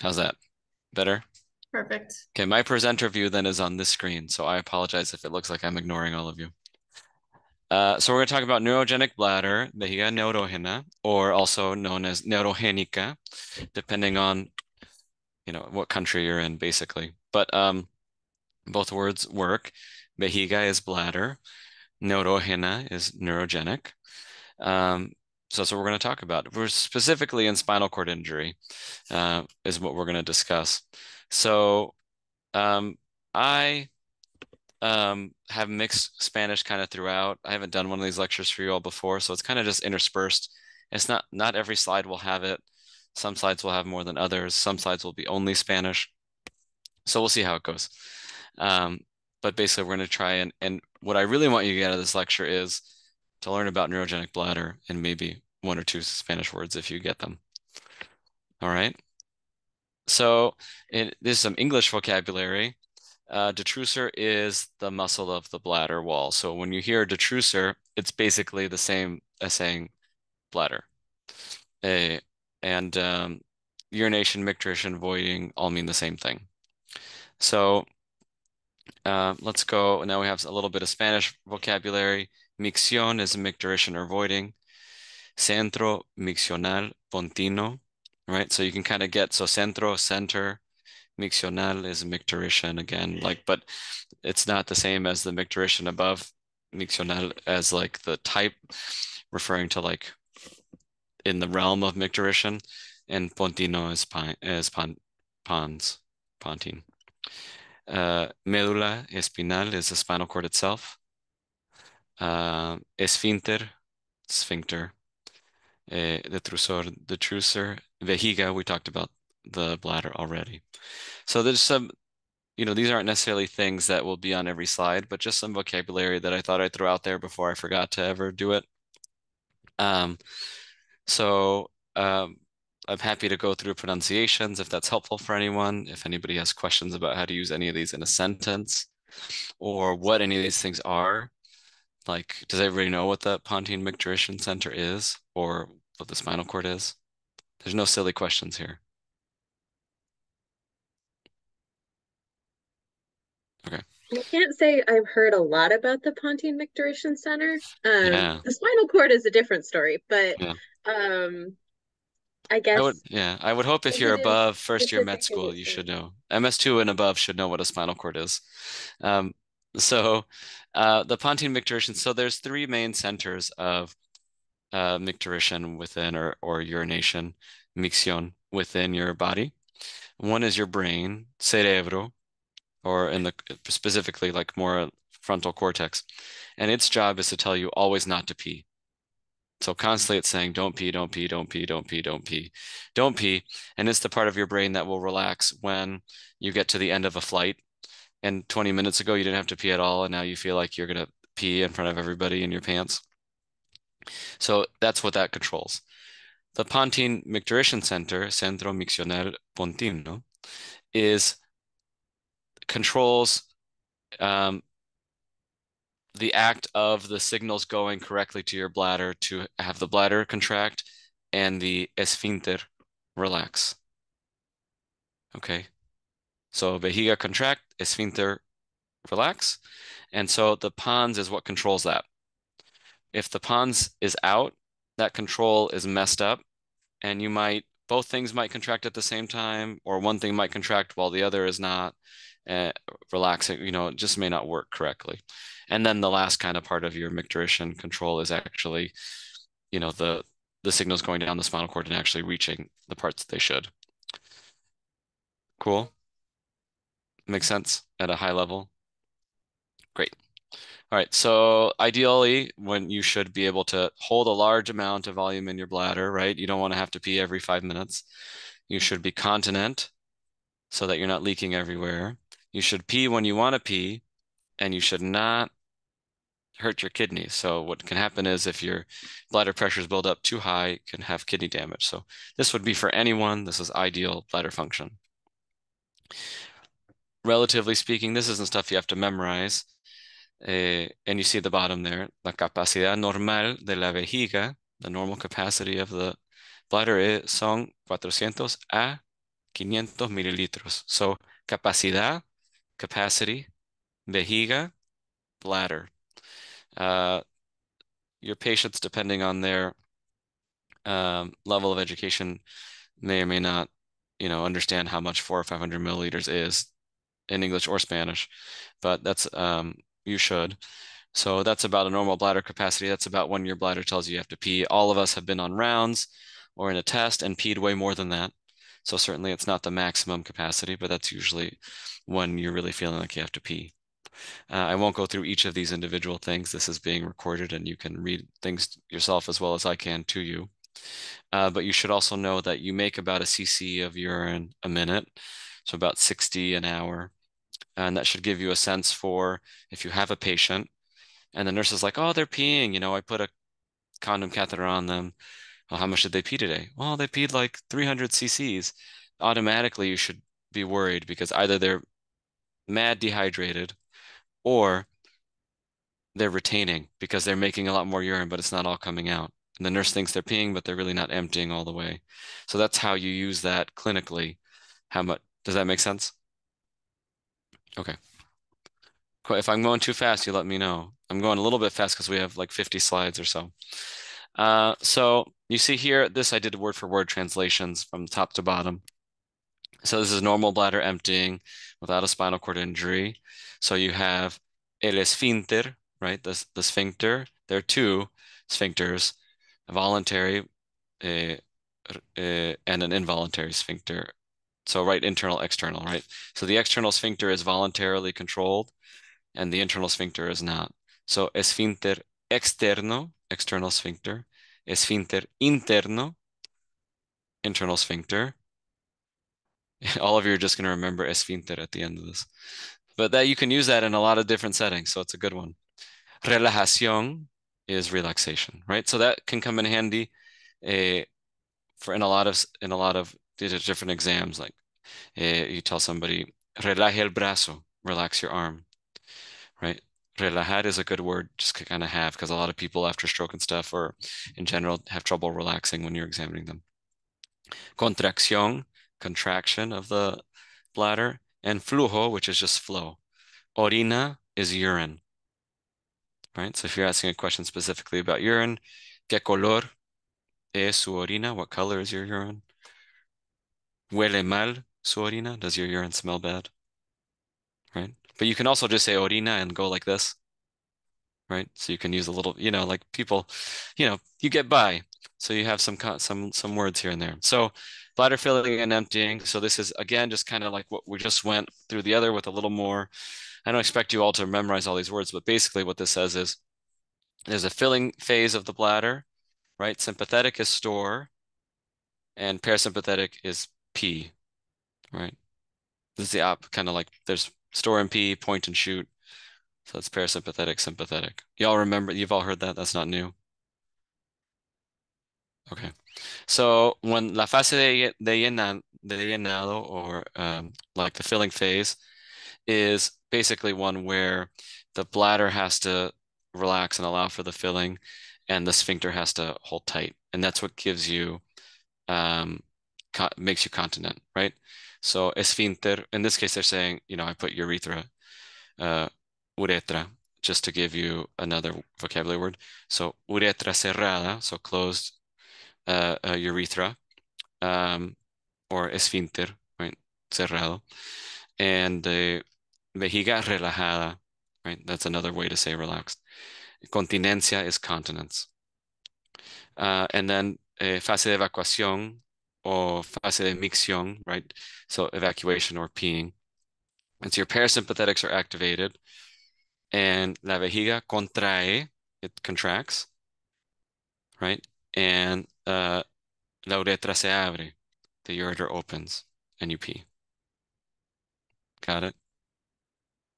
How's that? Better? Perfect. Okay, my presenter view then is on this screen, so I apologize if it looks like I'm ignoring all of you. Uh, so we're going to talk about neurogenic bladder, vejiga neurogena, or also known as neurogénica, depending on, you know, what country you're in, basically. But um, both words work. Vejiga is bladder. Neurogena is neurogenic. Um, so that's what we're going to talk about. We're specifically in spinal cord injury, uh, is what we're going to discuss. So um, I um, have mixed Spanish kind of throughout. I haven't done one of these lectures for you all before, so it's kind of just interspersed. It's not not every slide will have it. Some slides will have more than others. Some slides will be only Spanish. So we'll see how it goes. Um, but basically, we're going to try and and what I really want you to get out of this lecture is to learn about neurogenic bladder and maybe one or two Spanish words if you get them. All right. So it, there's some English vocabulary. Uh, detrusor is the muscle of the bladder wall. So when you hear detrusor, it's basically the same as saying bladder. A, and um, urination, micturition, voiding all mean the same thing. So uh, let's go. Now we have a little bit of Spanish vocabulary. Micción is micturition or voiding. Centro miccional pontino, right? So you can kind of get, so centro, center, miccional is micturition again, like, but it's not the same as the micturition above miccional as like the type referring to like in the realm of micturition and pontino is, pine, is pon, pons, pontine. Uh, médula espinal is the spinal cord itself. Uh, esfínter, sphincter. Uh, detrusor, detrusor, vejiga, we talked about the bladder already. So there's some, you know, these aren't necessarily things that will be on every slide, but just some vocabulary that I thought I'd throw out there before I forgot to ever do it. Um, so um, I'm happy to go through pronunciations if that's helpful for anyone. If anybody has questions about how to use any of these in a sentence or what any of these things are, like, does everybody know what the Pontine Micturition Center is or what the spinal cord is? There's no silly questions here. Okay. I can't say I've heard a lot about the Pontine Micturition Center. Um, Yeah. The spinal cord is a different story, but Yeah. um, I guess I would, yeah, I would hope if you're above first year med school, you should know. MS2 and above should know what a spinal cord is. Um, so uh, the Pontine micturition, so there's three main centers of uh, micturition within or, or urination, micción within your body. One is your brain, cerebro, or in the specifically like more frontal cortex. And its job is to tell you always not to pee. So constantly it's saying, don't pee, don't pee, don't pee, don't pee, don't pee, don't pee. And it's the part of your brain that will relax when you get to the end of a flight. And 20 minutes ago, you didn't have to pee at all. And now you feel like you're going to pee in front of everybody in your pants. So that's what that controls. The Pontine Micturition Center, Centro Miccional Pontino, is controls um, the act of the signals going correctly to your bladder to have the bladder contract and the esfínter relax. Okay. So vejiga contract, esfínter relax. And so the pons is what controls that. If the pons is out, that control is messed up and you might both things might contract at the same time or one thing might contract while the other is not uh, relaxing you know it just may not work correctly and then the last kind of part of your micturition control is actually you know the the signals going down the spinal cord and actually reaching the parts that they should cool makes sense at a high level great all right, so ideally, when you should be able to hold a large amount of volume in your bladder, right? You don't want to have to pee every five minutes. You should be continent so that you're not leaking everywhere. You should pee when you want to pee, and you should not hurt your kidneys. So what can happen is if your bladder pressures build up too high, it can have kidney damage. So this would be for anyone. This is ideal bladder function. Relatively speaking, this isn't stuff you have to memorize. Eh, and you see at the bottom there, la capacidad normal de la vejiga, the normal capacity of the bladder is, son 400 a 500 mililitros. So capacidad, capacity, vejiga, bladder. Uh, your patients, depending on their um, level of education, may or may not, you know, understand how much four or 500 milliliters is in English or Spanish, but that's, um, you should. So that's about a normal bladder capacity. That's about when your bladder tells you you have to pee. All of us have been on rounds or in a test and peed way more than that. So certainly it's not the maximum capacity, but that's usually when you're really feeling like you have to pee. Uh, I won't go through each of these individual things. This is being recorded and you can read things yourself as well as I can to you. Uh, but you should also know that you make about a cc of urine a minute, so about 60 an hour. And that should give you a sense for if you have a patient and the nurse is like, oh, they're peeing, you know, I put a condom catheter on them. Well, how much did they pee today? Well, they peed like 300 cc's. Automatically, you should be worried because either they're mad dehydrated or they're retaining because they're making a lot more urine, but it's not all coming out. And the nurse thinks they're peeing, but they're really not emptying all the way. So that's how you use that clinically. How much does that make sense? Okay. If I'm going too fast, you let me know. I'm going a little bit fast because we have like 50 slides or so. Uh, so you see here, this I did word for word translations from top to bottom. So this is normal bladder emptying without a spinal cord injury. So you have el esfínter, right? The, the sphincter. There are two sphincters, a voluntary uh, and an involuntary sphincter. So right, internal, external, right? So the external sphincter is voluntarily controlled and the internal sphincter is not. So esfínter externo, external sphincter, esfínter interno, internal sphincter. All of you are just going to remember esfínter at the end of this. But that you can use that in a lot of different settings, so it's a good one. Relajación is relaxation, right? So that can come in handy uh, for in a lot of in a lot of different exams. Like uh, you tell somebody, relaje el brazo, relax your arm, right? Relajar is a good word just to kind of have because a lot of people after stroke and stuff or in general have trouble relaxing when you're examining them. Contracción, contraction of the bladder, and flujo, which is just flow. Orina is urine, right? So if you're asking a question specifically about urine, ¿qué color es su orina? What color is your urine? Huele mal su orina? Does your urine smell bad? Right? But you can also just say orina and go like this, right? So you can use a little, you know, like people, you know, you get by. So you have some some some words here and there. So bladder filling and emptying. So this is again just kind of like what we just went through the other with a little more. I don't expect you all to memorize all these words, but basically what this says is there's a filling phase of the bladder, right? Sympathetic is store, and parasympathetic is pee, right? This is the op kind of like there's store and pee, point and shoot. So it's parasympathetic, sympathetic. Y'all remember, you've all heard that. That's not new. Okay. So when la fase de, de, llena, de llenado, or um, like the filling phase, is basically one where the bladder has to relax and allow for the filling, and the sphincter has to hold tight. And that's what gives you, um, makes you continent, right? So esfínter, in this case, they're saying, you know, I put urethra, uh, uretra, just to give you another vocabulary word. So uretra cerrada, so closed uh, uh, urethra, um, or esfínter, right, cerrado. And uh, vejiga relajada, right? That's another way to say relaxed. Continencia is continence. Uh, and then uh, fase de evacuación or fase de micción, right? So evacuation or peeing. And so your parasympathetics are activated and la vejiga contrae, it contracts, right? And uh, la uretra se abre, the ureter opens and you pee. Got it?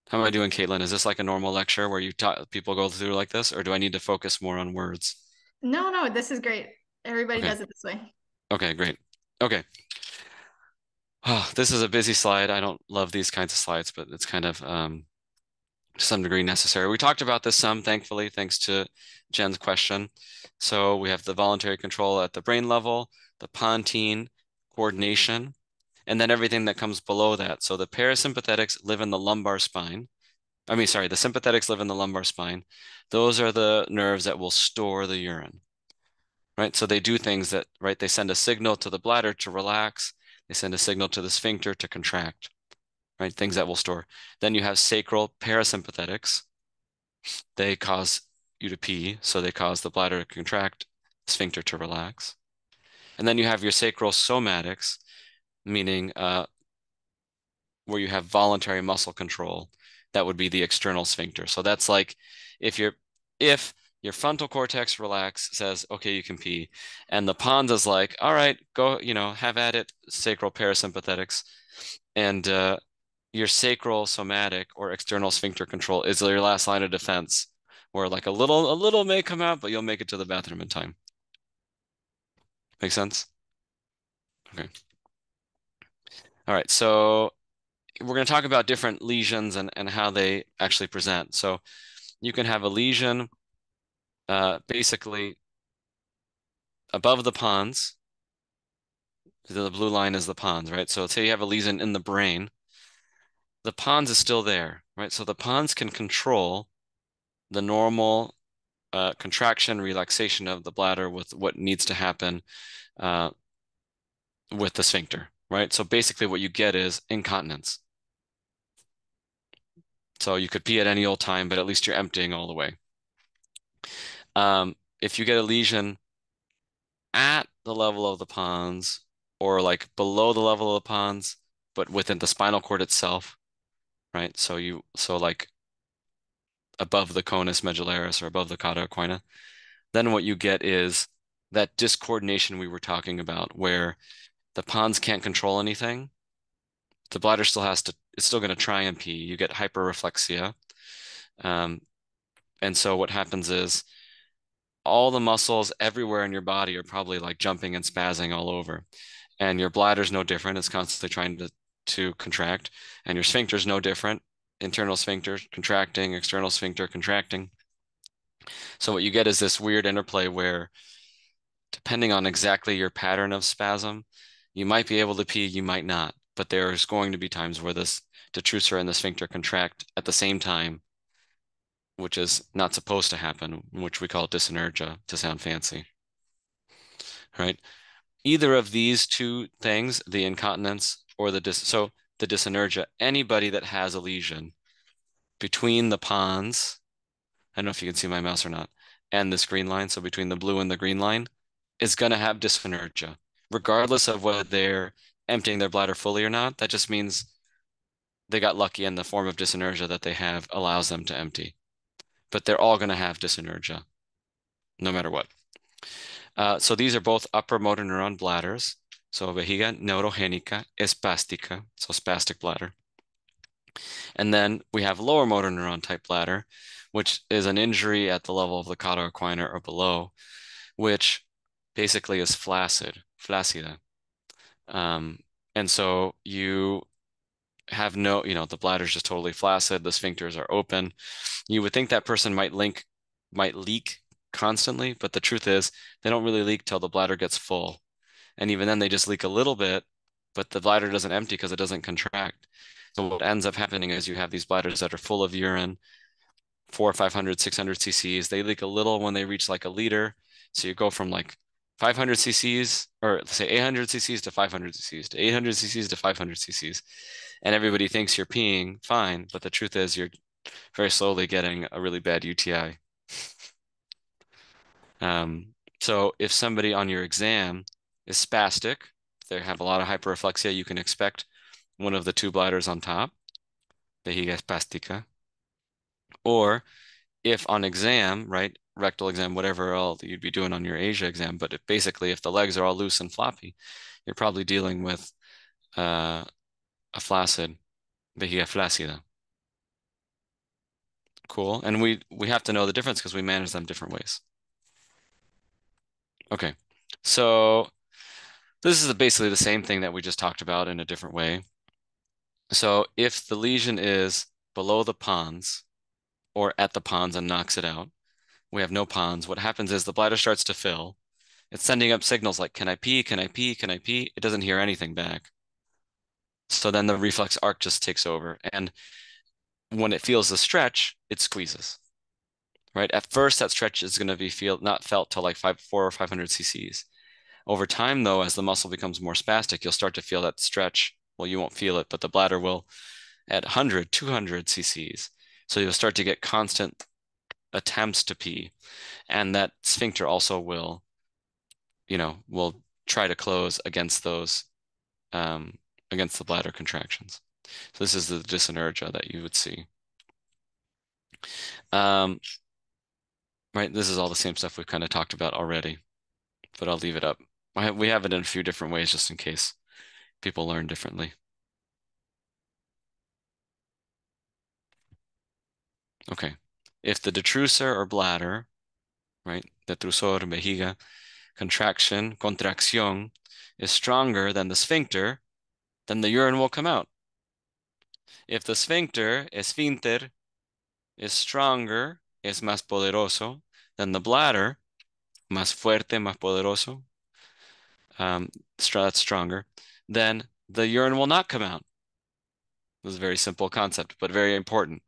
How am I doing, Caitlin? Is this like a normal lecture where you talk, people go through like this, or do I need to focus more on words? No, no, this is great. Everybody okay. does it this way. Okay, great. Okay. Oh, this is a busy slide. I don't love these kinds of slides, but it's kind of um, to some degree necessary. We talked about this some, thankfully, thanks to Jen's question. So we have the voluntary control at the brain level, the pontine coordination, and then everything that comes below that. So the parasympathetics live in the lumbar spine. I mean, sorry, the sympathetics live in the lumbar spine. Those are the nerves that will store the urine, right? So they do things that, right? They send a signal to the bladder to relax. They send a signal to the sphincter to contract, right? Things that will store. Then you have sacral parasympathetics. They cause you to pee, so they cause the bladder to contract, sphincter to relax. And then you have your sacral somatics, meaning uh, where you have voluntary muscle control. That would be the external sphincter. So that's like if you're if your frontal cortex relax says okay you can pee. And the pons is like all right go you know have at it sacral parasympathetics. And uh, your sacral somatic or external sphincter control is your last line of defense where like a little a little may come out but you'll make it to the bathroom in time. Make sense? Okay. All right so we're going to talk about different lesions and, and how they actually present. So you can have a lesion uh, basically above the pons the blue line is the pons right so say you have a lesion in the brain the pons is still there, right? So the pons can control the normal uh, contraction, relaxation of the bladder with what needs to happen uh, with the sphincter, right? So basically what you get is incontinence. So you could pee at any old time, but at least you're emptying all the way. Um, if you get a lesion at the level of the pons or like below the level of the pons, but within the spinal cord itself, right? So you so like above the conus medullaris or above the cauda equina, then what you get is that discoordination we were talking about where the pons can't control anything. The bladder still has to, it's still going to try and pee. You get hyperreflexia. Um, and so what happens is all the muscles everywhere in your body are probably like jumping and spazzing all over. And your bladder's no different. It's constantly trying to to contract, and your sphincter is no different. Internal sphincter contracting, external sphincter contracting. So what you get is this weird interplay where, depending on exactly your pattern of spasm, you might be able to pee, you might not. But there's going to be times where this detrusor and the sphincter contract at the same time, which is not supposed to happen, which we call dyssynergia to sound fancy. Right? Either of these two things, the incontinence or the dis so the dyssynergia, anybody that has a lesion between the pons, I don't know if you can see my mouse or not, and this green line, so between the blue and the green line, is going to have dyssynergia, regardless of whether they're emptying their bladder fully or not. That just means they got lucky and the form of dyssynergia that they have allows them to empty. But they're all going to have dyssynergia, no matter what. Uh, so these are both upper motor neuron bladders. So vejiga neurogénica espástica, so spastic bladder. And then we have lower motor neuron type bladder, which is an injury at the level of the cauda equina or below, which basically is flaccid, flaccida. Um, and so you have no, you know, the bladder is just totally flaccid, the sphincters are open. You would think that person might link, might leak constantly, but the truth is they don't really leak till the bladder gets full and even then they just leak a little bit, but the bladder doesn't empty because it doesn't contract. So what ends up happening is you have these bladders that are full of urine, four, 500, 600 cc's. They leak a little when they reach like a liter. So you go from like 500 cc's or let's say 800 cc's to 500 cc's to 800 cc's to 500 cc's. And everybody thinks you're peeing fine, but the truth is you're very slowly getting a really bad UTI. Um, so if somebody on your exam is spastic. They have a lot of hyperreflexia, you can expect one of the two bladders on top, vejiga spastica. Or if on exam, right, rectal exam, whatever else you'd be doing on your ASIA exam, but if basically if the legs are all loose and floppy, you're probably dealing with uh, a flaccid vejiga flaccida. Cool. And we we have to know the difference because we manage them different ways. Okay. So this is basically the same thing that we just talked about in a different way. So if the lesion is below the pons or at the pons and knocks it out, we have no pons. What happens is the bladder starts to fill. It's sending up signals like, can I pee? Can I pee? Can I pee? It doesn't hear anything back. So then the reflex arc just takes over. And when it feels the stretch, it squeezes. Right. At first, that stretch is going to be feel not felt till like five, four or 500 cc's. Over time, though, as the muscle becomes more spastic, you'll start to feel that stretch. Well, you won't feel it, but the bladder will at 100, 200 cc's. So you'll start to get constant attempts to pee. And that sphincter also will, you know, will try to close against those, um, against the bladder contractions. So this is the dyssynergia that you would see. Um, right, this is all the same stuff we've kind of talked about already, but I'll leave it up. We have it in a few different ways just in case people learn differently. Okay, if the detrusor or bladder, right, detrusor, vejiga, contraction, contracción, is stronger than the sphincter, then the urine will come out. If the sphincter, esfínter, is stronger, es más poderoso than the bladder, más fuerte, más poderoso, um, that's stronger, then the urine will not come out. This is a very simple concept, but very important,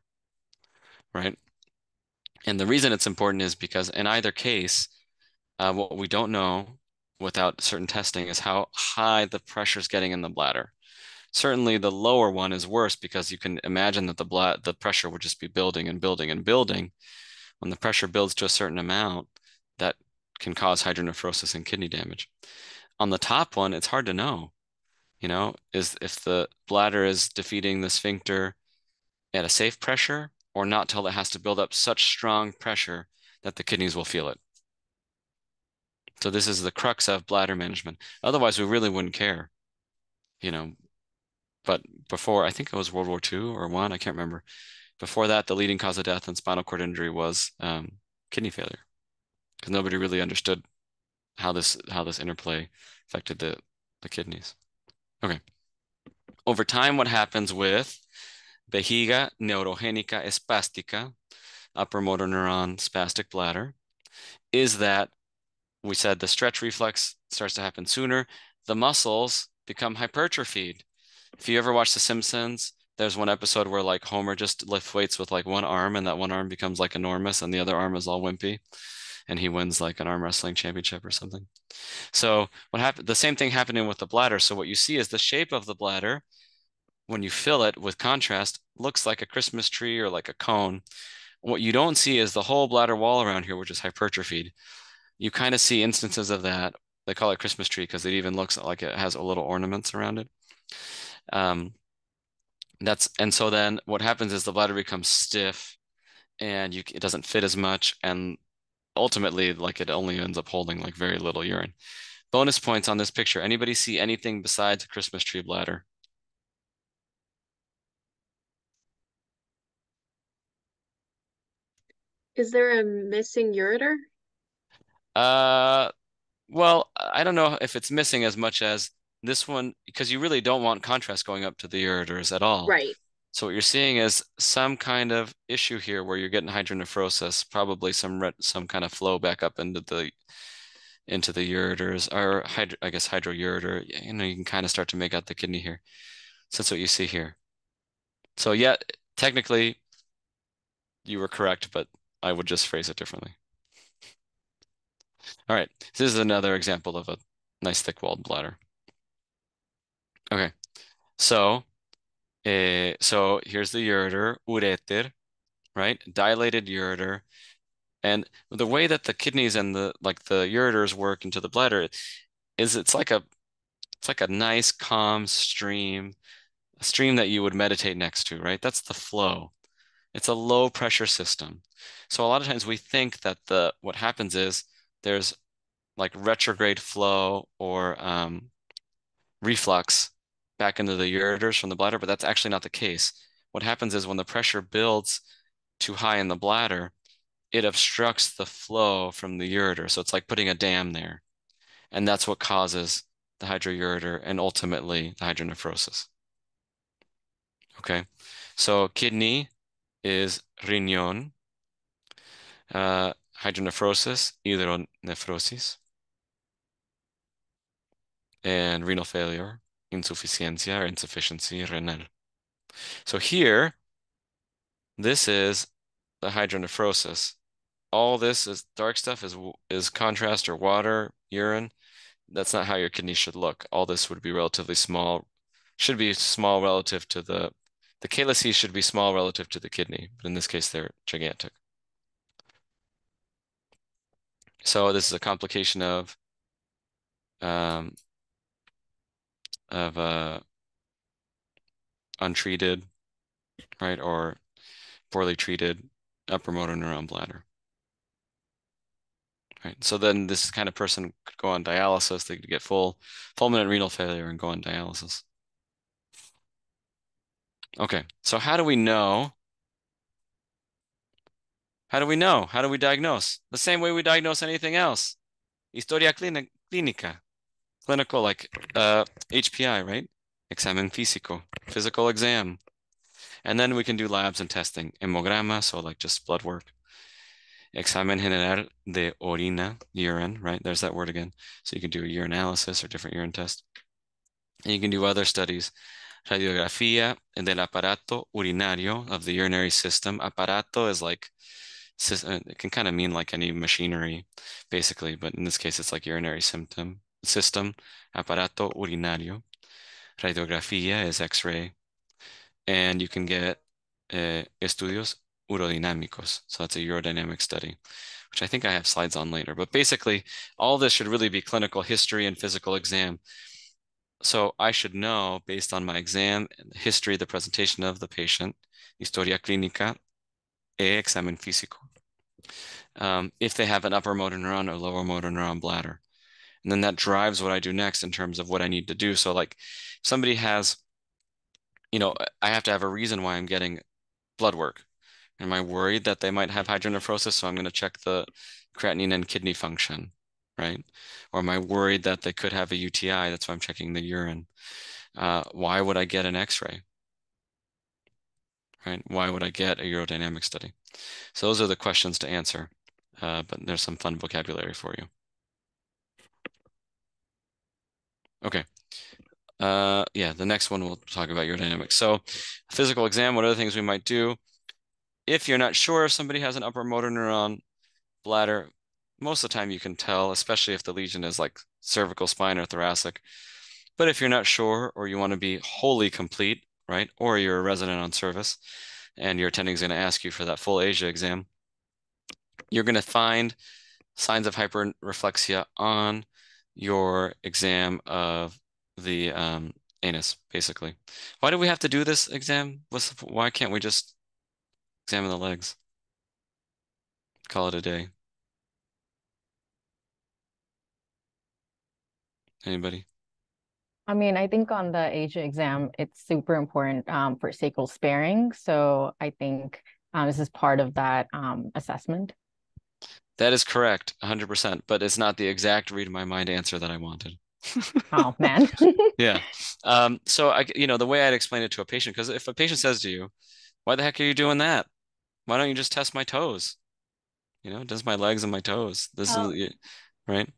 right? And the reason it's important is because in either case, uh, what we don't know without certain testing is how high the pressure is getting in the bladder. Certainly the lower one is worse because you can imagine that the blood, the pressure would just be building and building and building. When the pressure builds to a certain amount, that can cause hydronephrosis and kidney damage. On the top one, it's hard to know, you know, is if the bladder is defeating the sphincter at a safe pressure or not till it has to build up such strong pressure that the kidneys will feel it. So this is the crux of bladder management. Otherwise, we really wouldn't care, you know. But before, I think it was World War II or one, I can't remember. Before that, the leading cause of death in spinal cord injury was um, kidney failure, because nobody really understood how this how this interplay affected the the kidneys. Okay. Over time, what happens with vejiga neurogénica espástica, upper motor neuron spastic bladder, is that we said the stretch reflex starts to happen sooner. The muscles become hypertrophied. If you ever watch The Simpsons, there's one episode where like Homer just lifts weights with like one arm and that one arm becomes like enormous and the other arm is all wimpy and he wins like an arm wrestling championship or something. So what happened the same thing happening with the bladder. So what you see is the shape of the bladder when you fill it with contrast looks like a Christmas tree or like a cone. What you don't see is the whole bladder wall around here, which is hypertrophied. You kind of see instances of that. They call it Christmas tree because it even looks like it has a little ornaments around it. Um, that's and so then what happens is the bladder becomes stiff and you it doesn't fit as much and ultimately like it only ends up holding like very little urine. Bonus points on this picture. Anybody see anything besides a Christmas tree bladder? Is there a missing ureter? Uh, well, I don't know if it's missing as much as this one, because you really don't want contrast going up to the ureters at all. Right. So what you're seeing is some kind of issue here where you're getting hydronephrosis, probably some some kind of flow back up into the into the ureters or hydro, I guess hydroureter. You know, you can kind of start to make out the kidney here. So that's what you see here. So yeah, technically you were correct, but I would just phrase it differently. All right, this is another example of a nice thick-walled bladder. Okay, so uh, so here's the ureter, ureter, right? Dilated ureter. And the way that the kidneys and the like the ureters work into the bladder is it's like a it's like a nice calm stream, a stream that you would meditate next to, right? That's the flow. It's a low pressure system. So a lot of times we think that the what happens is there's like retrograde flow or um, reflux back into the ureters from the bladder, but that's actually not the case. What happens is when the pressure builds too high in the bladder, it obstructs the flow from the ureter. So it's like putting a dam there. And that's what causes the hydroureter and ultimately the hydronephrosis. Okay, so kidney is riñón, uh, hydronephrosis, hydronephrosis, and renal failure insuficiencia or insufficiency renal. So here, this is the hydronephrosis. All this is dark stuff is is contrast or water, urine. That's not how your kidney should look. All this would be relatively small, should be small relative to the the calyces should be small relative to the kidney, but in this case they're gigantic. So this is a complication of um, of uh, untreated, right, or poorly treated upper motor neuron bladder. Right. So then this kind of person could go on dialysis. They could get full fulminant renal failure and go on dialysis. Okay. So how do we know? How do we know? How do we diagnose? The same way we diagnose anything else. Historia clínica. Clinical, like uh, HPI, right? Examen físico, physical exam. And then we can do labs and testing. Hemograma, so like just blood work. Examen general de orina, urine, right? There's that word again. So you can do a urinalysis or different urine test. And you can do other studies. Radiografía del aparato urinario of the urinary system. Aparato is like, uh, it can kind of mean like any machinery, basically, but in this case, it's like urinary symptom system. Aparato urinario. Radiografía is X-ray. And you can get uh, estudios urodinamicos. So that's a urodynamic study, which I think I have slides on later. But basically, all this should really be clinical history and physical exam. So I should know, based on my exam, the history, the presentation of the patient, historia clínica, e examen físico, um, if they have an upper motor neuron or lower motor neuron bladder. And then that drives what I do next in terms of what I need to do. So like somebody has, you know, I have to have a reason why I'm getting blood work. Am I worried that they might have hydronephrosis? So I'm going to check the creatinine and kidney function, right? Or am I worried that they could have a UTI? That's why I'm checking the urine. Uh, why would I get an X-ray? Right? Why would I get a urodynamic study? So those are the questions to answer. Uh, but there's some fun vocabulary for you. Okay. Uh, yeah, the next one we'll talk about urodynamics. So physical exam, what the things we might do? if you're not sure if somebody has an upper motor neuron bladder, most of the time you can tell, especially if the lesion is like cervical spine or thoracic. But if you're not sure or you want to be wholly complete, right, or you're a resident on service and your attending is going to ask you for that full ASIA exam, you're going to find signs of hyperreflexia on your exam of the um, anus, basically. Why do we have to do this exam? What's the, why can't we just Examine the legs. Call it a day. Anybody? I mean, I think on the ASIA exam, it's super important um, for sacral sparing. So I think um, this is part of that um, assessment. That is correct, 100%, but it's not the exact read my mind answer that I wanted. oh, man. yeah. Um, so, I, you know, the way I'd explain it to a patient, because if a patient says to you, why the heck are you doing that? Why don't you just test my toes? You know, just my legs and my toes. This oh. is right.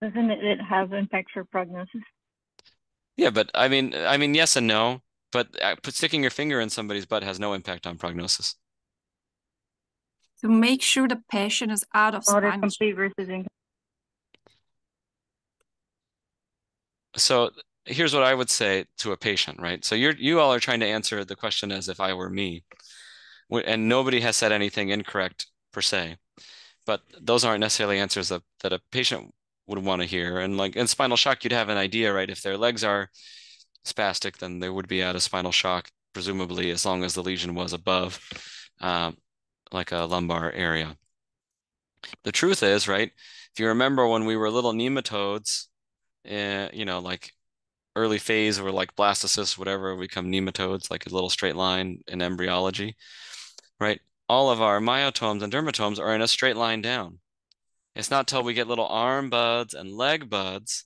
Doesn't it have impact for prognosis? Yeah, but I mean, I mean, yes and no. But uh, sticking your finger in somebody's butt has no impact on prognosis. So make sure the patient is out of Spanish. complete versus So here's what I would say to a patient, right? So you're you all are trying to answer the question as if I were me and nobody has said anything incorrect per se, but those aren't necessarily answers that, that a patient would want to hear. And like in spinal shock, you'd have an idea, right? If their legs are spastic, then they would be out of spinal shock, presumably, as long as the lesion was above um, like a lumbar area. The truth is, right? If you remember when we were little nematodes, uh, you know, like early phase where like blastocysts, whatever, we become nematodes, like a little straight line in embryology right? All of our myotomes and dermatomes are in a straight line down. It's not till we get little arm buds and leg buds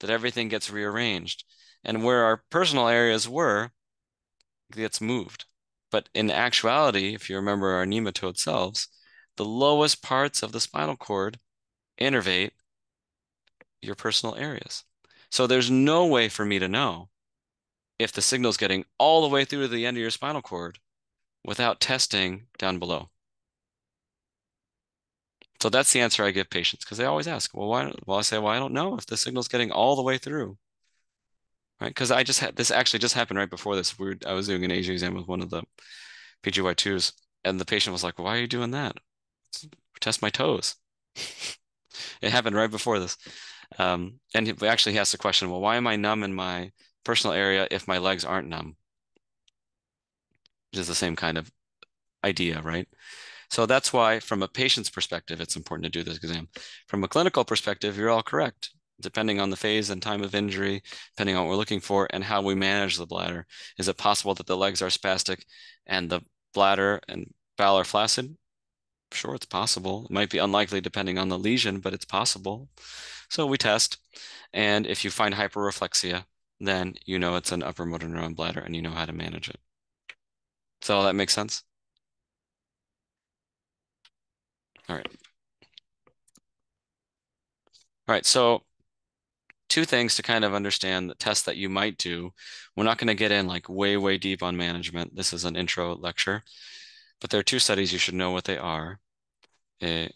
that everything gets rearranged. And where our personal areas were, gets moved. But in actuality, if you remember our nematode selves, the lowest parts of the spinal cord innervate your personal areas. So there's no way for me to know if the signal's getting all the way through to the end of your spinal cord without testing down below. So that's the answer I give patients because they always ask, well, why? Well, I say, well, I don't know if the signal's getting all the way through. Right? Because I just had this actually just happened right before this. We I was doing an ASIA exam with one of the PGY2s, and the patient was like, why are you doing that? Test my toes. it happened right before this. Um, and he actually he asked the question, well, why am I numb in my personal area if my legs aren't numb? Which is the same kind of idea, right? So that's why, from a patient's perspective, it's important to do this exam. From a clinical perspective, you're all correct. Depending on the phase and time of injury, depending on what we're looking for and how we manage the bladder. Is it possible that the legs are spastic and the bladder and bowel are flaccid? Sure, it's possible. It might be unlikely depending on the lesion, but it's possible. So we test. And if you find hyperreflexia, then you know it's an upper motor neuron bladder and you know how to manage it. So that makes sense? All right. All right, so two things to kind of understand the test that you might do. We're not going to get in like way, way deep on management. This is an intro lecture, but there are two studies you should know what they are. Uh,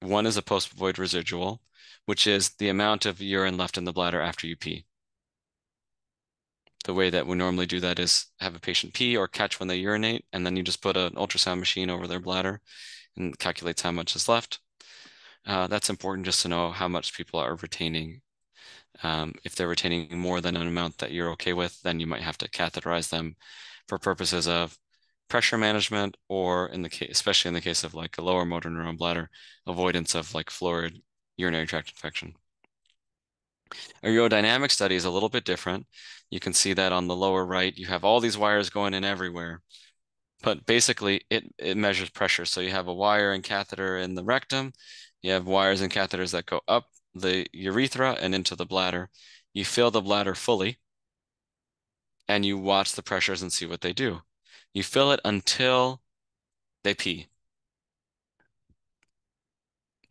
one is a post-void residual, which is the amount of urine left in the bladder after you pee. The way that we normally do that is have a patient pee or catch when they urinate, and then you just put an ultrasound machine over their bladder and calculates how much is left. Uh, that's important just to know how much people are retaining. Um, if they're retaining more than an amount that you're okay with, then you might have to catheterize them for purposes of pressure management or in the case, especially in the case of like a lower motor neuron bladder, avoidance of like fluid urinary tract infection. A urodynamic study is a little bit different. You can see that on the lower right, you have all these wires going in everywhere. But basically, it, it measures pressure. So you have a wire and catheter in the rectum. You have wires and catheters that go up the urethra and into the bladder. You fill the bladder fully and you watch the pressures and see what they do. You fill it until they pee.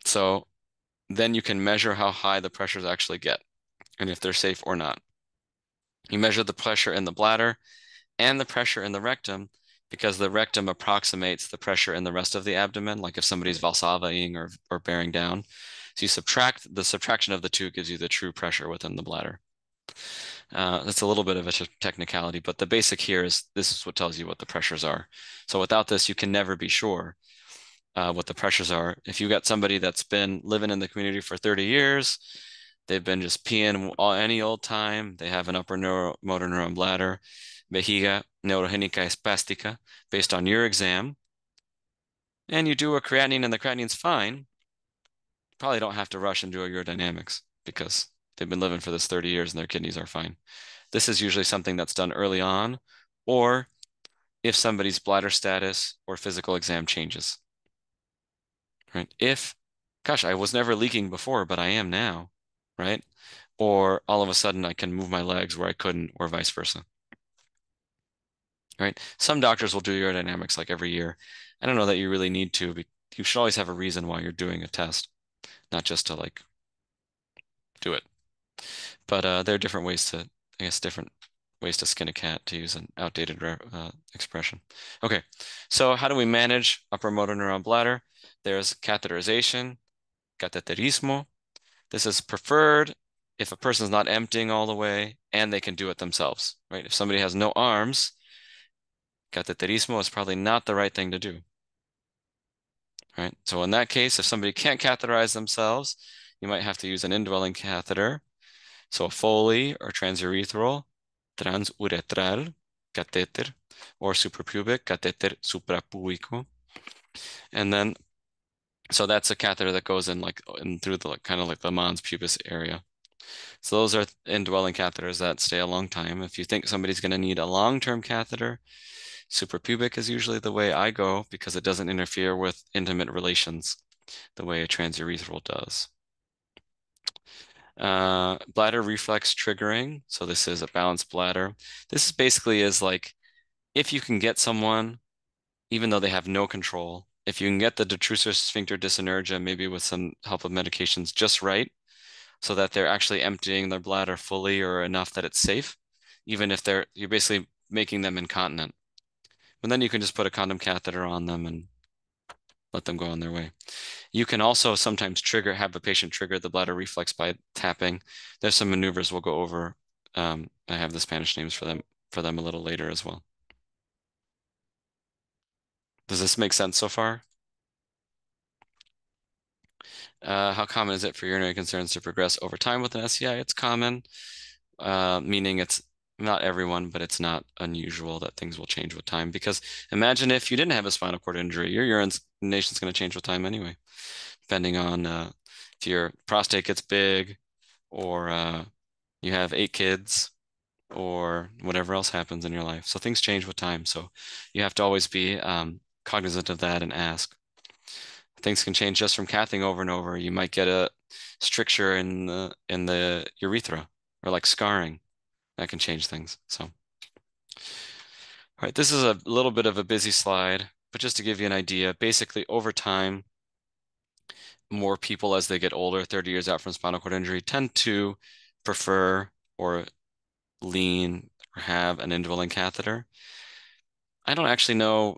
So then you can measure how high the pressures actually get and if they're safe or not. You measure the pressure in the bladder and the pressure in the rectum because the rectum approximates the pressure in the rest of the abdomen, like if somebody's valsalvaing or, or bearing down. So you subtract, the subtraction of the two gives you the true pressure within the bladder. Uh, that's a little bit of a technicality, but the basic here is this is what tells you what the pressures are. So without this, you can never be sure uh, what the pressures are. If you got somebody that's been living in the community for 30 years, they've been just peeing all, any old time, they have an upper neuro, motor neuron bladder, vejiga neurogénica espástica, based on your exam, and you do a creatinine and the creatinine's fine, probably don't have to rush and do a urodynamics because they've been living for this 30 years and their kidneys are fine. This is usually something that's done early on, or if somebody's bladder status or physical exam changes. Right? If, gosh, I was never leaking before, but I am now, right? Or all of a sudden I can move my legs where I couldn't, or vice versa. Right? Some doctors will do urodynamics like every year. I don't know that you really need to, you should always have a reason why you're doing a test, not just to like do it. But uh, there are different ways to, I guess, different ways to skin a cat, to use an outdated uh, expression. Okay, so how do we manage upper motor neuron bladder? There's catheterization, cateterismo. This is preferred if a person's not emptying all the way and they can do it themselves, right? If somebody has no arms, cateterismo is probably not the right thing to do, right? So in that case, if somebody can't catheterize themselves, you might have to use an indwelling catheter. So a Foley or transurethral, transuretral catheter, or suprapubic catheter suprapubico. And then, so that's a catheter that goes in like in through the kind of like the mons pubis area. So those are indwelling catheters that stay a long time. If you think somebody's going to need a long-term catheter, suprapubic is usually the way I go because it doesn't interfere with intimate relations the way a transurethral does. Uh, bladder reflex triggering. So this is a balanced bladder. This basically is like if you can get someone, even though they have no control, if you can get the detrusor sphincter dyssynergia, maybe with some help of medications just right, so that they're actually emptying their bladder fully or enough that it's safe, even if they're you're basically making them incontinent. And then you can just put a condom catheter on them and let them go on their way. You can also sometimes trigger, have a patient trigger the bladder reflex by tapping. There's some maneuvers we'll go over. Um, I have the Spanish names for them for them a little later as well. Does this make sense so far? Uh, how common is it for urinary concerns to progress over time with an SCI? It's common, uh, meaning it's not everyone, but it's not unusual that things will change with time. Because imagine if you didn't have a spinal cord injury, your urination is going to change with time anyway, depending on uh, if your prostate gets big or uh, you have eight kids or whatever else happens in your life. So things change with time. So you have to always be um, cognizant of that and ask. Things can change just from cathing over and over. You might get a stricture in the in the urethra or like scarring that can change things. So, all right, this is a little bit of a busy slide, but just to give you an idea, basically over time, more people as they get older, 30 years out from spinal cord injury, tend to prefer or lean or have an indwelling catheter. I don't actually know,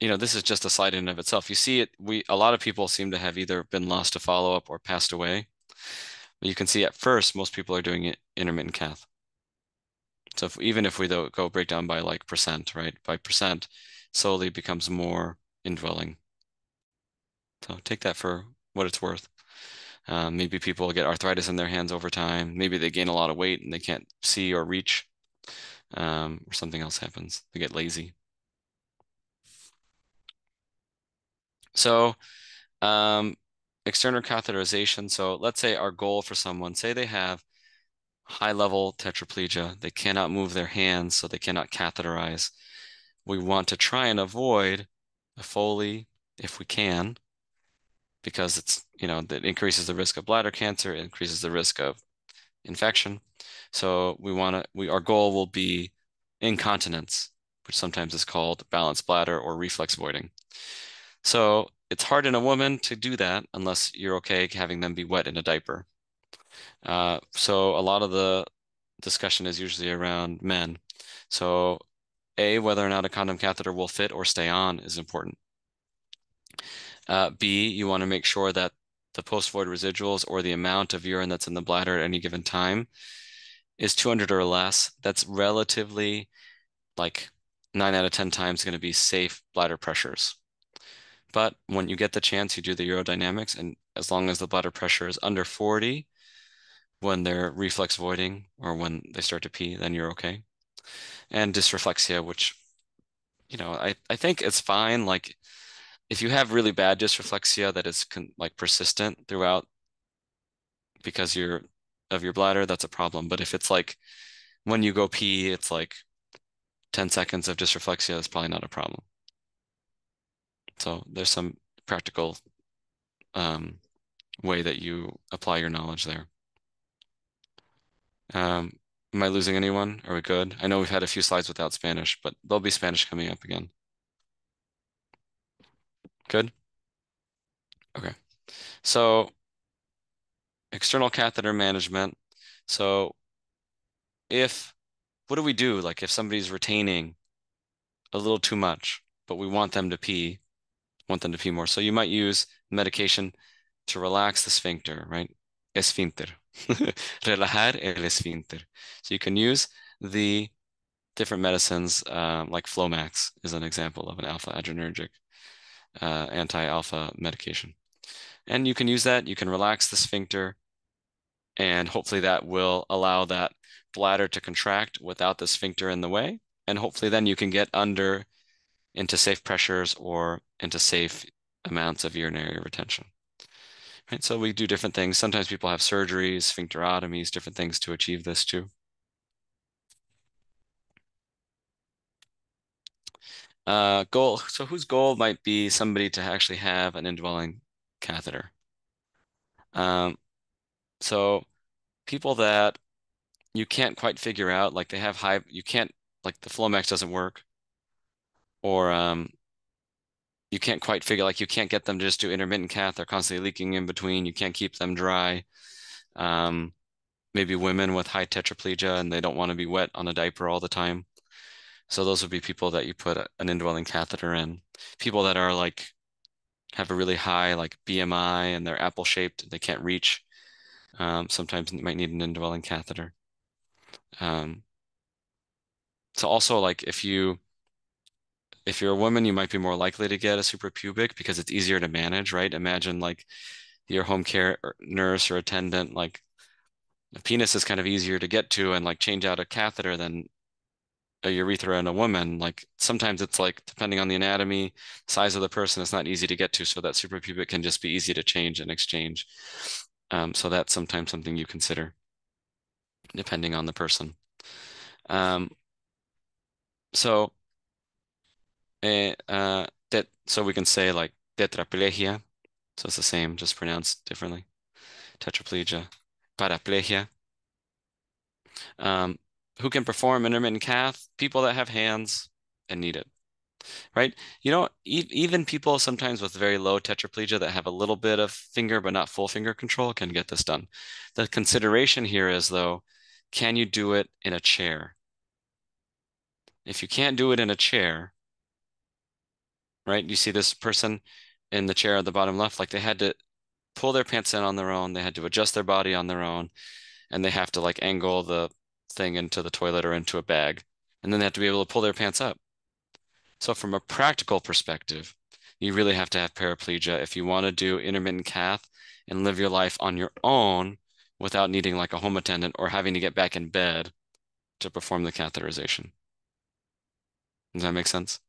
you know, this is just a slide in and of itself. You see it, we a lot of people seem to have either been lost to follow-up or passed away. But you can see at first, most people are doing it intermittent cath. So if, even if we go break down by like percent, right? By percent, slowly becomes more indwelling. So take that for what it's worth. Um, maybe people get arthritis in their hands over time. Maybe they gain a lot of weight and they can't see or reach, um, or something else happens. They get lazy. So, um, external catheterization. So let's say our goal for someone, say they have high level tetraplegia. They cannot move their hands, so they cannot catheterize. We want to try and avoid a Foley if we can, because it's, you know, that increases the risk of bladder cancer, increases the risk of infection. So we want to, we, our goal will be incontinence, which sometimes is called balanced bladder or reflex voiding. So it's hard in a woman to do that unless you're okay having them be wet in a diaper. Uh, so a lot of the discussion is usually around men. So A, whether or not a condom catheter will fit or stay on is important. Uh, B, you want to make sure that the post-void residuals or the amount of urine that's in the bladder at any given time is 200 or less. That's relatively like 9 out of 10 times going to be safe bladder pressures. But when you get the chance, you do the urodynamics, and as long as the bladder pressure is under 40, when they're reflex voiding or when they start to pee, then you're okay. And dysreflexia, which, you know, I, I think it's fine. Like if you have really bad dysreflexia that is like persistent throughout because you're of your bladder, that's a problem. But if it's like when you go pee, it's like 10 seconds of dysreflexia, that's probably not a problem. So there's some practical um, way that you apply your knowledge there. Um, am I losing anyone? Are we good? I know we've had a few slides without Spanish, but there'll be Spanish coming up again. Good? Okay. So external catheter management. So if, what do we do? Like if somebody's retaining a little too much, but we want them to pee, want them to pee more. So you might use medication to relax the sphincter, right? Esfínter. Relajar el esfínter. So you can use the different medicines, um, like Flomax is an example of an alpha adrenergic uh, anti-alpha medication. And you can use that, you can relax the sphincter, and hopefully that will allow that bladder to contract without the sphincter in the way. And hopefully then you can get under into safe pressures or into safe amounts of urinary retention. Right, so we do different things. Sometimes people have surgeries, sphincterotomies, different things to achieve this too. Uh, goal. So whose goal might be somebody to actually have an indwelling catheter? Um, so people that you can't quite figure out, like they have high, you can't, like the Flomax doesn't work, or um, you can't quite figure like you can't get them to just do intermittent cath. They're constantly leaking in between. You can't keep them dry. Um, maybe women with high tetraplegia and they don't want to be wet on a diaper all the time. So those would be people that you put an indwelling catheter in. People that are like have a really high like BMI and they're apple shaped, they can't reach. Um, sometimes you might need an indwelling catheter. Um, so also like if you if you're a woman, you might be more likely to get a suprapubic because it's easier to manage, right? Imagine like your home care nurse or attendant, like a penis is kind of easier to get to and like change out a catheter than a urethra in a woman. Like sometimes it's like depending on the anatomy, size of the person, it's not easy to get to. So that suprapubic can just be easy to change and exchange. Um, so that's sometimes something you consider depending on the person. Um, so eh, uh, that so we can say like tetraplegia. So it's the same, just pronounced differently. Tetraplegia, paraplegia. Um, who can perform intermittent cath? People that have hands and need it, right? You know, e even people sometimes with very low tetraplegia that have a little bit of finger but not full finger control can get this done. The consideration here is though, can you do it in a chair? If you can't do it in a chair, right? You see this person in the chair at the bottom left, like they had to pull their pants in on their own, they had to adjust their body on their own, and they have to like angle the thing into the toilet or into a bag, and then they have to be able to pull their pants up. So from a practical perspective, you really have to have paraplegia if you want to do intermittent cath and live your life on your own without needing like a home attendant or having to get back in bed to perform the catheterization. Does that make sense?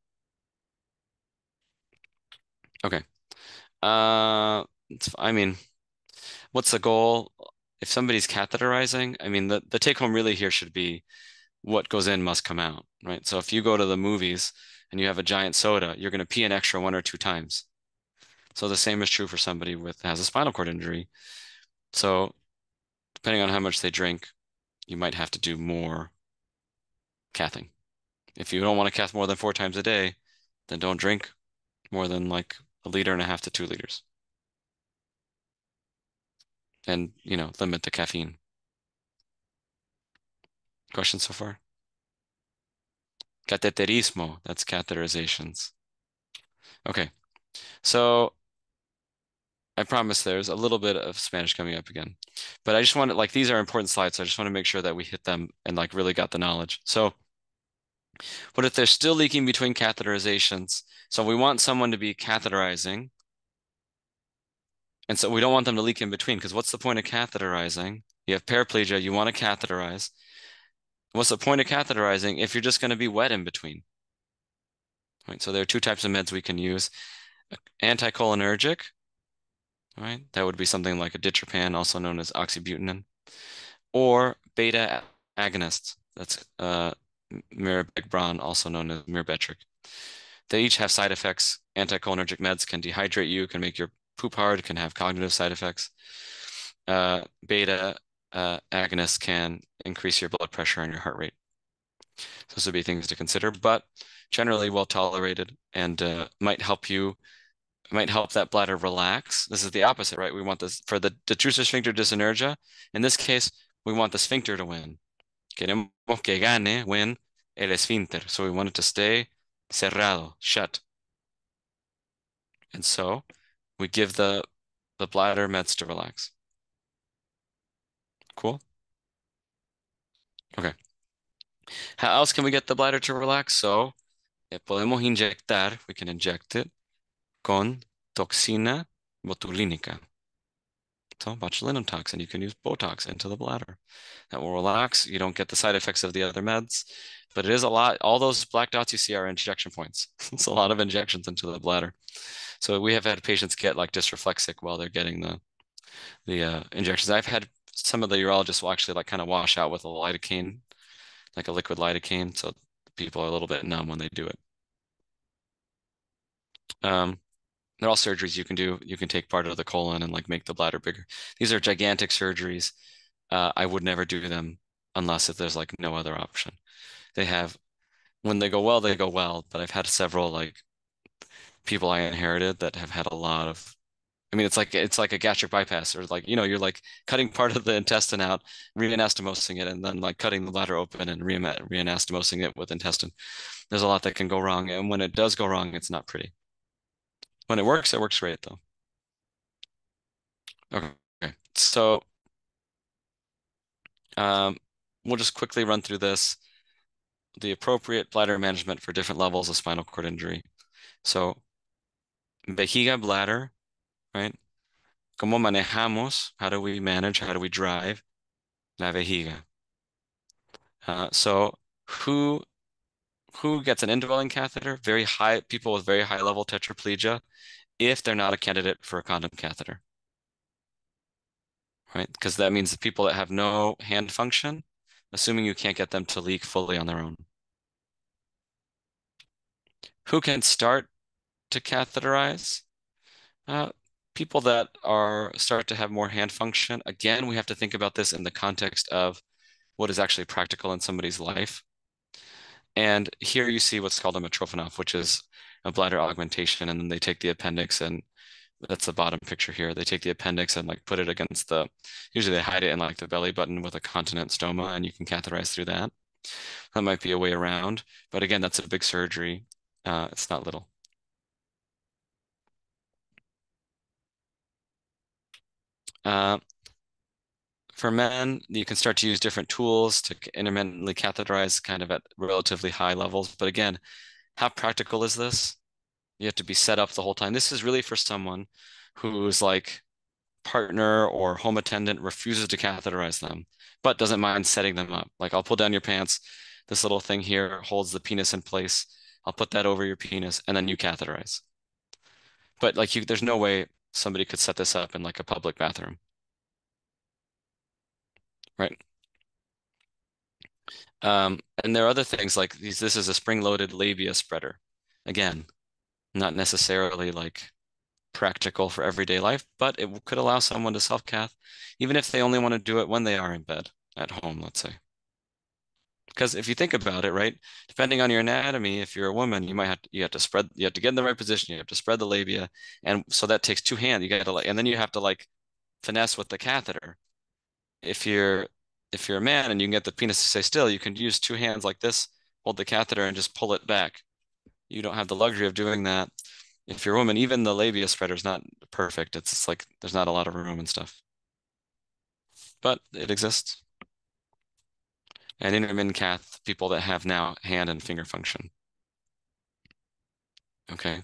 Okay. Uh, I mean, what's the goal? If somebody's catheterizing, I mean, the, the take home really here should be what goes in must come out, right? So if you go to the movies and you have a giant soda, you're going to pee an extra one or two times. So the same is true for somebody with has a spinal cord injury. So depending on how much they drink, you might have to do more cathing. If you don't want to cath more than four times a day, then don't drink more than like a liter and a half to two liters. And, you know, limit the caffeine. Questions so far? Cateterismo, that's catheterizations. Okay, so I promise there's a little bit of Spanish coming up again, but I just want to, like, these are important slides, so I just want to make sure that we hit them and like really got the knowledge. So what if they're still leaking between catheterizations? So we want someone to be catheterizing. And so we don't want them to leak in between because what's the point of catheterizing? You have paraplegia, you want to catheterize. What's the point of catheterizing if you're just going to be wet in between? Right, so there are two types of meds we can use. Anticholinergic, right? That would be something like a ditropan, also known as oxybutynin, or beta agonists. That's uh, mirabegron, also known as myrbetriq. They each have side effects. Anticholinergic meds can dehydrate you, can make your poop hard, can have cognitive side effects. Uh, beta uh, agonists can increase your blood pressure and your heart rate. So those would be things to consider, but generally well tolerated and uh, might help you, might help that bladder relax. This is the opposite, right? We want this for the detrusor sphincter dyssynergia. In this case, we want the sphincter to win. Queremos que gane, win el esfínter. So we want it to stay cerrado, shut. And so we give the, the bladder meds to relax. Cool. Okay. How else can we get the bladder to relax? So, eh, podemos inyectar, we can inject it con toxina botulínica. So botulinum toxin, you can use Botox into the bladder. That will relax. You don't get the side effects of the other meds, but it is a lot. All those black dots you see are injection points. it's a lot of injections into the bladder. So we have had patients get like dysreflexic while they're getting the the uh, injections. I've had some of the urologists will actually like kind of wash out with a lidocaine, like a liquid lidocaine, so people are a little bit numb when they do it. Um, they're all surgeries you can do. You can take part of the colon and like make the bladder bigger. These are gigantic surgeries. Uh, I would never do them unless if there's like no other option. They have, when they go well, they go well. But I've had several like people I inherited that have had a lot of I mean, it's like it's like a gastric bypass, or like you know, you're like cutting part of the intestine out, reanastomosing it, and then like cutting the bladder open and reanastomosing it with intestine. There's a lot that can go wrong, and when it does go wrong, it's not pretty. When it works, it works great though. Okay, so um, we'll just quickly run through this. The appropriate bladder management for different levels of spinal cord injury. So, vejiga bladder right? ¿Cómo manejamos? How do we manage? How do we drive la vejiga? Uh, so who who gets an indwelling catheter? Very high people with very high level tetraplegia, if they're not a candidate for a condom catheter, right? Because that means the people that have no hand function, assuming you can't get them to leak fully on their own. Who can start to catheterize? Uh, people that are start to have more hand function, again, we have to think about this in the context of what is actually practical in somebody's life. And here you see what's called a Mitrofanoff, which is a bladder augmentation, and then they take the appendix and that's the bottom picture here. They take the appendix and like put it against the, usually they hide it in like the belly button with a continent stoma and you can catheterize through that. That might be a way around, but again, that's a big surgery. Uh, it's not little. Uh, for men, you can start to use different tools to intermittently catheterize kind of at relatively high levels. But again, how practical is this? You have to be set up the whole time. This is really for someone who's like partner or home attendant refuses to catheterize them, but doesn't mind setting them up. Like I'll pull down your pants. This little thing here holds the penis in place. I'll put that over your penis and then you catheterize. But like you, there's no way somebody could set this up in like a public bathroom. Right. Um, and there are other things like these, this is a spring-loaded labia spreader. Again, not necessarily like practical for everyday life, but it could allow someone to self-cath, even if they only want to do it when they are in bed at home, let's say. Because if you think about it, right, depending on your anatomy, if you're a woman, you might have to, you have to spread, you have to get in the right position, you have to spread the labia, and so that takes two hands. You got to like, and then you have to like finesse with the catheter. If you're if you're a man and you can get the penis to stay still, you can use two hands like this, hold the catheter, and just pull it back. You don't have the luxury of doing that. If you're a woman, even the labia spreader is not perfect. It's like there's not a lot of room and stuff, but it exists and intermittent cath people that have now hand and finger function. Okay,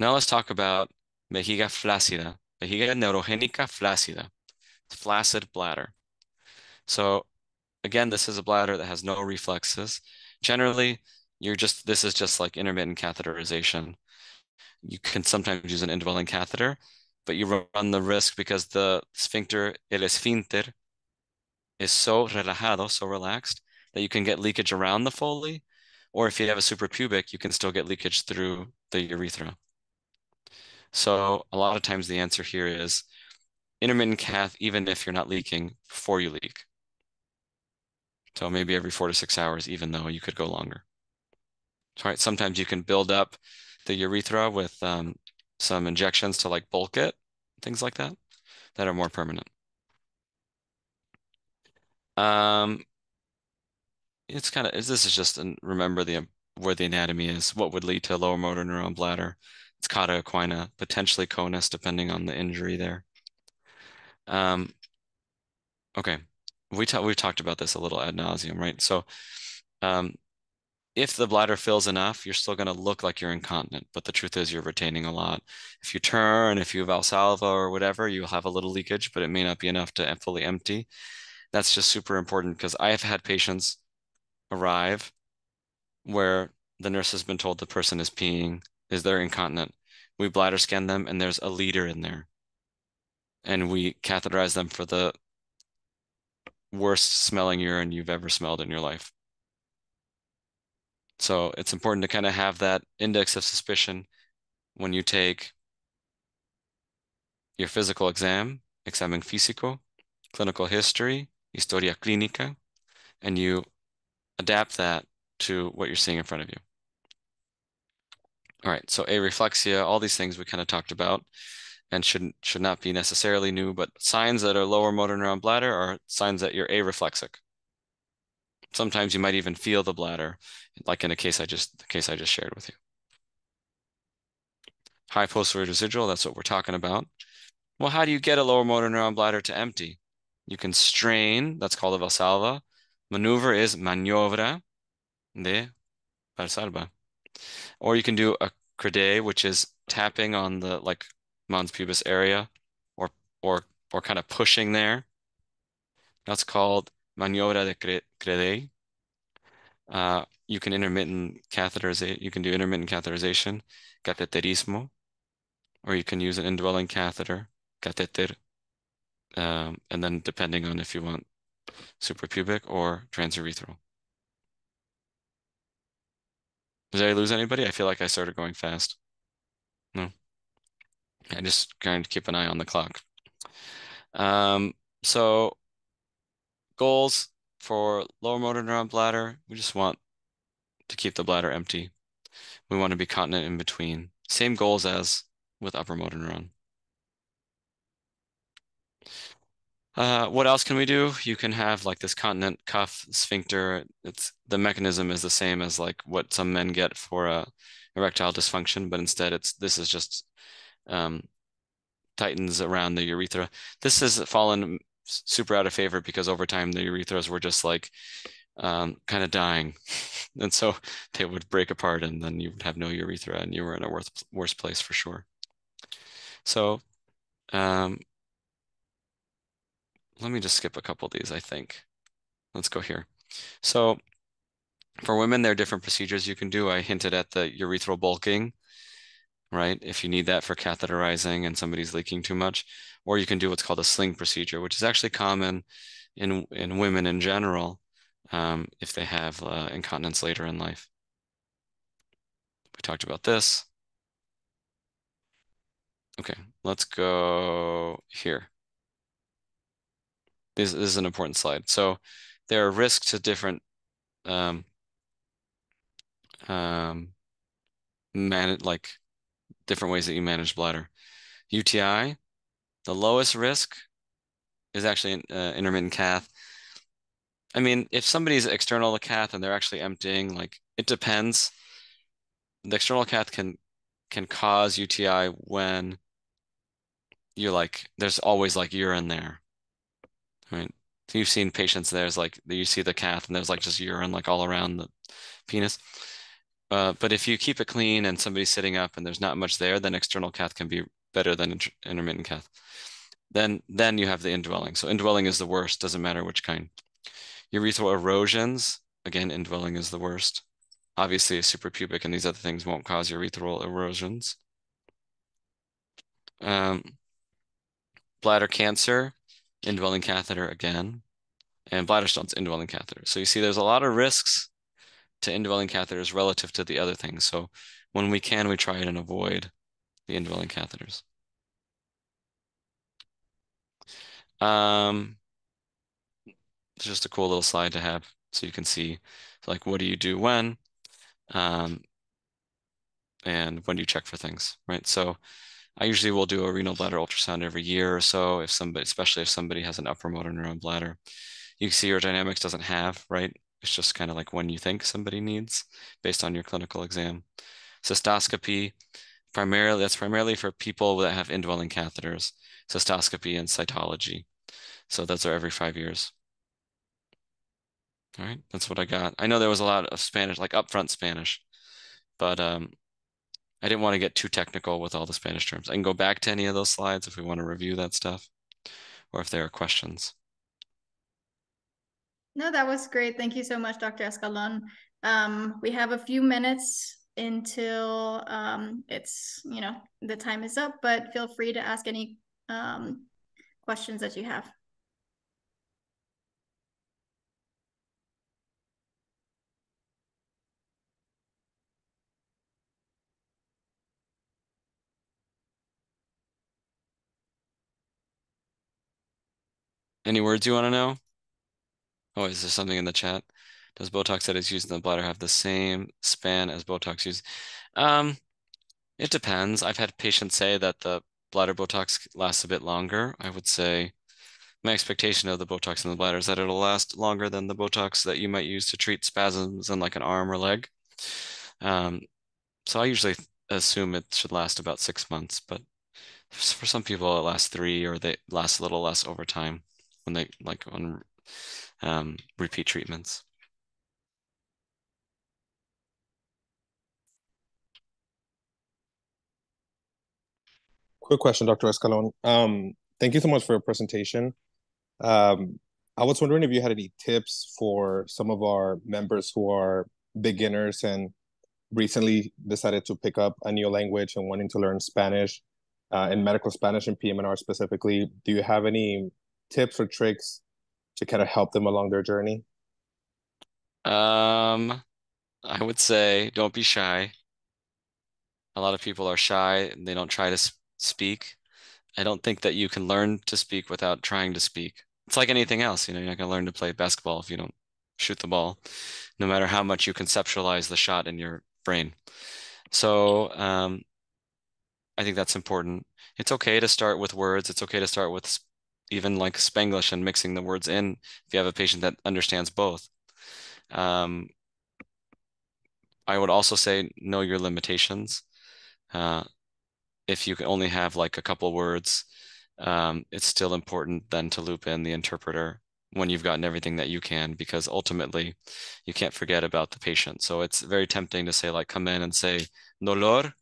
now let's talk about vejiga flácida, vejiga neurogénica flácida, flaccid bladder. So again, this is a bladder that has no reflexes. Generally, you're just, this is just like intermittent catheterization. You can sometimes use an indwelling catheter, but you run the risk because the sphincter, el esfínter, is so relajado, so relaxed, that you can get leakage around the Foley, or if you have a suprapubic, you can still get leakage through the urethra. So a lot of times the answer here is intermittent cath, even if you're not leaking, before you leak. So maybe every four to six hours, even though you could go longer. Sometimes you can build up the urethra with um, some injections to like bulk it, things like that, that are more permanent. Um, it's kind of this is just an, remember the where the anatomy is. What would lead to lower motor neuron bladder? It's cauda equina, potentially conus, depending on the injury there. Um, okay, we talked we talked about this a little ad nauseum, right? So, um, if the bladder fills enough, you're still going to look like you're incontinent, but the truth is you're retaining a lot. If you turn, if you have valsalva or whatever, you'll have a little leakage, but it may not be enough to fully empty. That's just super important because I have had patients arrive where the nurse has been told the person is peeing, is they're incontinent. We bladder scan them and there's a liter in there. And we catheterize them for the worst smelling urine you've ever smelled in your life. So it's important to kind of have that index of suspicion when you take your physical exam, examen físico, clinical history, historia clínica, and you adapt that to what you're seeing in front of you. All right, so areflexia, all these things we kind of talked about. And should should not be necessarily new, but signs that are lower motor neuron bladder are signs that you're areflexic. Sometimes you might even feel the bladder, like in a case I just the case I just shared with you. High posterior residual, that's what we're talking about. Well, how do you get a lower motor neuron bladder to empty? You can strain, that's called a Valsalva. Maneuver is maniobra de Valsalva. Or you can do a crede, which is tapping on the like mons pubis area or or or kind of pushing there. That's called maniobra de crede. Uh, you can intermittent catheterization. You can do intermittent catheterization, cateterismo, or you can use an indwelling catheter, catheter, um, and then depending on if you want suprapubic or transurethral. Did I lose anybody? I feel like I started going fast. No. I just kind of keep an eye on the clock. Um, so goals for lower motor neuron bladder, we just want to keep the bladder empty. We want to be continent in between. Same goals as with upper motor neuron. Uh, what else can we do? You can have like this continent cuff sphincter. It's the mechanism is the same as like what some men get for a erectile dysfunction, but instead it's this is just um, tightens around the urethra. This has fallen super out of favor because over time the urethras were just like um, kind of dying, and so they would break apart, and then you would have no urethra, and you were in a worse worse place for sure. So um, let me just skip a couple of these, I think. Let's go here. So for women, there are different procedures you can do. I hinted at the urethral bulking, right? If you need that for catheterizing and somebody's leaking too much, or you can do what's called a sling procedure, which is actually common in, in women in general um, if they have uh, incontinence later in life. We talked about this. Okay, let's go here. This, this is an important slide. So there are risks to different um, um, manage like different ways that you manage bladder. UTI, the lowest risk is actually uh, intermittent cath. I mean, if somebody's external to cath and they're actually emptying, like it depends. The external cath can can cause UTI when you're like there's always like urine there right so you've seen patients there's like you see the cath and there's like just urine like all around the penis uh, but if you keep it clean and somebody's sitting up and there's not much there then external cath can be better than inter intermittent cath. Then then you have the indwelling. So indwelling is the worst doesn't matter which kind. Urethral erosions again indwelling is the worst. Obviously suprapubic and these other things won't cause urethral erosions. Um, bladder cancer, indwelling catheter again, and bladder stones, indwelling catheter. So you see there's a lot of risks to indwelling catheters relative to the other things. So when we can, we try and avoid the indwelling catheters. Um, it's just a cool little slide to have so you can see like what do you do when um, and when do you check for things, right? So I usually will do a renal bladder ultrasound every year or so if somebody, especially if somebody has an upper motor neuron bladder. You can see urodynamics doesn't have, right? It's just kind of like when you think somebody needs based on your clinical exam. Cystoscopy, primarily, that's primarily for people that have indwelling catheters, cystoscopy and cytology. So those are every five years. All right, that's what I got. I know there was a lot of Spanish, like upfront Spanish, but um, I didn't want to get too technical with all the Spanish terms. I can go back to any of those slides if we want to review that stuff or if there are questions. No, that was great. Thank you so much, Dr. Escalon. Um, we have a few minutes until um, it's, you know, the time is up, but feel free to ask any um, questions that you have. Any words you want to know? Oh, is there something in the chat? Does Botox that is used in the bladder have the same span as Botox used? Um, it depends. I've had patients say that the bladder Botox lasts a bit longer. I would say my expectation of the Botox in the bladder is that it'll last longer than the Botox that you might use to treat spasms in like an arm or leg. Um, so I usually assume it should last about six months, but for some people it lasts three or they last a little less over time when they like on um, repeat treatments. Quick question, Dr. Escalon. Um, thank you so much for your presentation. Um, I was wondering if you had any tips for some of our members who are beginners and recently decided to pick up a new language and wanting to learn Spanish, uh, and medical Spanish and PM&R specifically. Do you have any tips or tricks to kind of help them along their journey? Um, I would say don't be shy. A lot of people are shy and they don't try to speak. I don't think that you can learn to speak without trying to speak. It's like anything else, you know, you're not going to learn to play basketball if you don't shoot the ball, no matter how much you conceptualize the shot in your brain. So, um, I think that's important. It's okay to start with words. It's okay to start with even like Spanglish and mixing the words in if you have a patient that understands both. Um, I would also say know your limitations. Uh, if you can only have like a couple words, um, it's still important then to loop in the interpreter when you've gotten everything that you can, because ultimately you can't forget about the patient. So it's very tempting to say like, come in and say, dolor.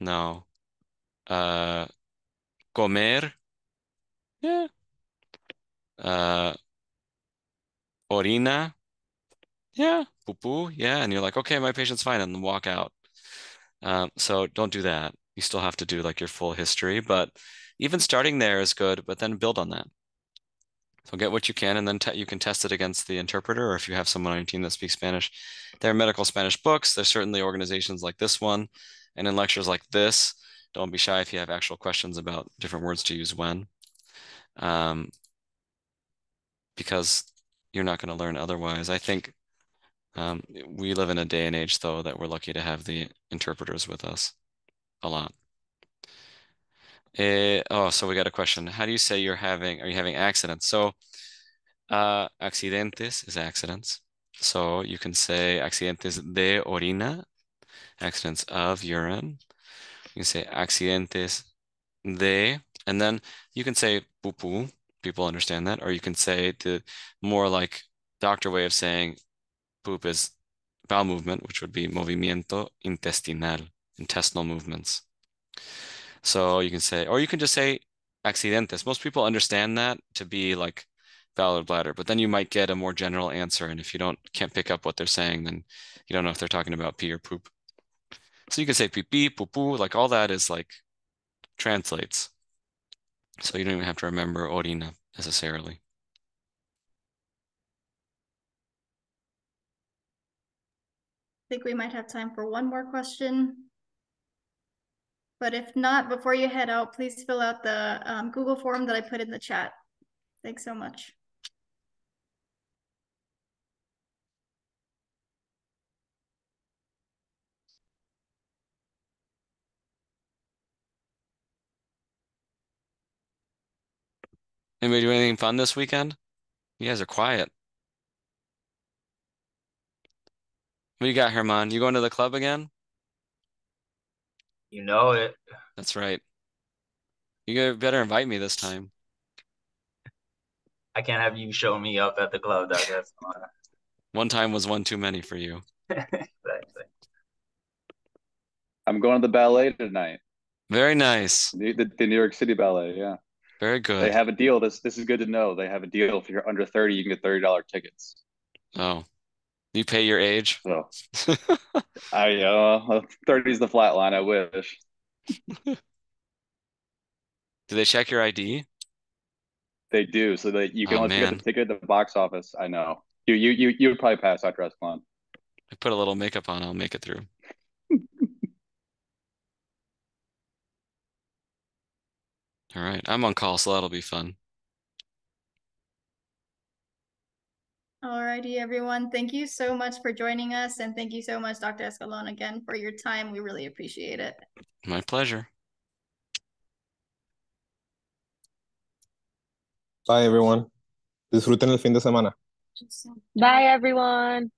No. Uh, comer. Yeah. Uh, orina. Yeah. Poo poo. Yeah. And you're like, okay, my patient's fine, and then walk out. Um, so don't do that you still have to do like your full history, but even starting there is good, but then build on that. So get what you can, and then you can test it against the interpreter, or if you have someone on your team that speaks Spanish. There are medical Spanish books. There's certainly organizations like this one, and in lectures like this, don't be shy if you have actual questions about different words to use when, um, because you're not going to learn otherwise. I think um, we live in a day and age, though, that we're lucky to have the interpreters with us a lot. Eh, oh, so we got a question. How do you say you're having, are you having accidents? So, uh, accidentes is accidents. So you can say accidentes de orina, accidents of urine. You can say accidentes de, and then you can say pupú. People understand that. Or you can say the more like doctor way of saying poop is bowel movement, which would be movimiento intestinal intestinal movements. So you can say, or you can just say accidentes. Most people understand that to be like bowel or bladder, but then you might get a more general answer. And if you don't can't pick up what they're saying, then you don't know if they're talking about pee or poop. So you can say pee pee, poo poo, like all that is like translates. So you don't even have to remember orina necessarily. I think we might have time for one more question. But if not, before you head out, please fill out the um, Google form that I put in the chat. Thanks so much. Anybody do anything fun this weekend? You guys are quiet. What do you got, Herman? You going to the club again? You know it. That's right. You better invite me this time. I can't have you show me up at the club. That that's one time was one too many for you. exactly. I'm going to the ballet tonight. Very nice. The, the, the, New York City Ballet, yeah. Very good. They have a deal. This this is good to know. They have a deal. If you're under 30, you can get $30 tickets. Oh, you pay your age? So, I uh, 30 is the flat line. I wish. do they check your ID? They do, so that you can oh, only get the ticket at the box office. I know. You you you you would probably pass Dr. Escalon. I put a little makeup on. I'll make it through. All right. I'm on call, so that'll be fun. All righty, everyone. Thank you so much for joining us. And thank you so much, Dr. Escalon, again for your time. We really appreciate it. My pleasure. Bye, everyone. Disfruten el fin de semana. Bye, everyone.